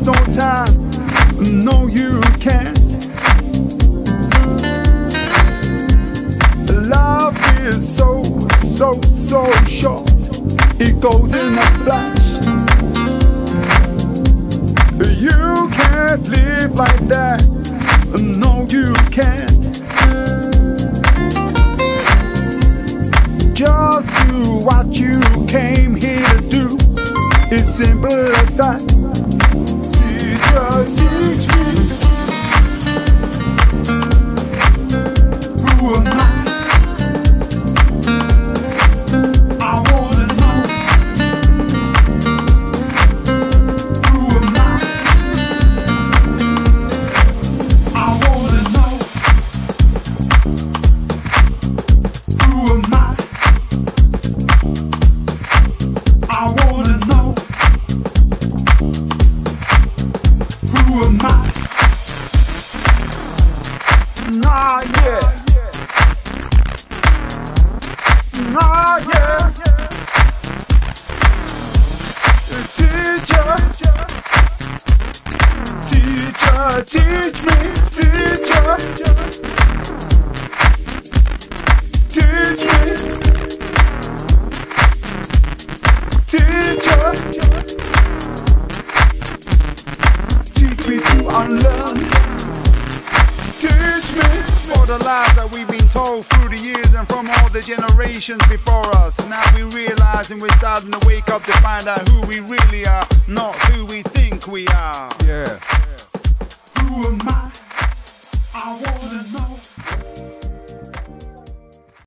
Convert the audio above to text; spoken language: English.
no time. No, you can't. Love is so, so, so short. It goes in a flash. You can't live like that. No, you can't. Just do what you came here to do. It's simple as that. I? Want to know. Who am I I wanna Nah, yeah. Nah, yeah. Teacher, teach me, teacher, teach me, teacher, teach me to unlearn, teach me For the lies that we've been told through the years and from all the generations before us. Now we realize and we're starting to wake up to find out who we really are, not who we think we are. Yeah. Who am I? I wanna know.